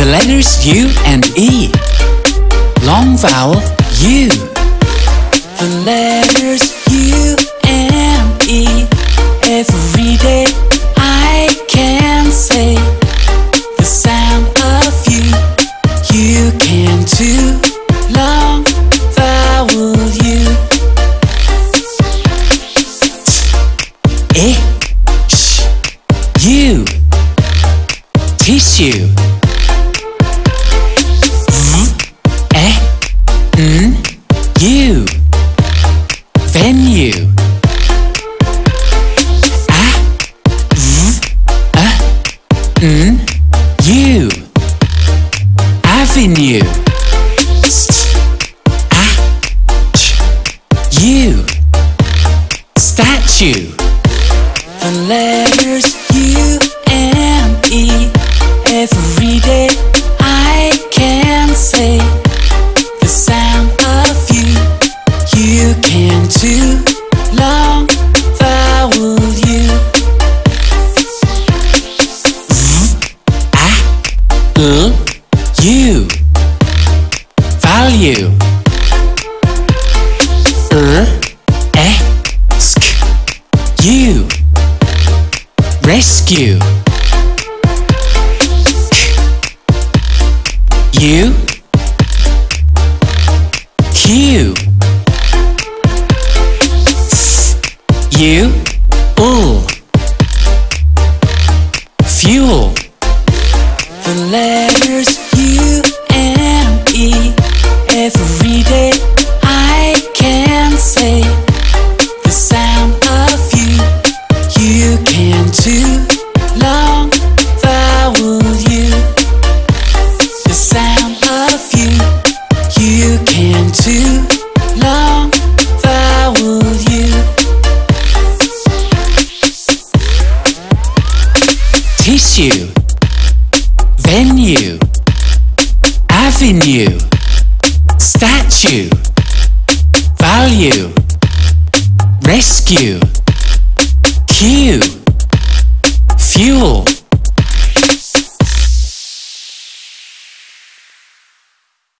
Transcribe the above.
The letters U and E. Long vowel U. The letters U and E. Every day I can say the sound of you. You can too. Long vowel U. Sh. U. Tissue. Venue. A. V. A. N. U. Avenue. Statue. The can. Long vowel U. V, A, L, U. Value. Rescue. U Q U Ul Fuel. The letters U and E. Every day I can say the sound of you. You can too Long vowel U the sound of you. You can too. Tissue. Venue. Avenue. Statue. Value. Rescue. Queue. Fuel.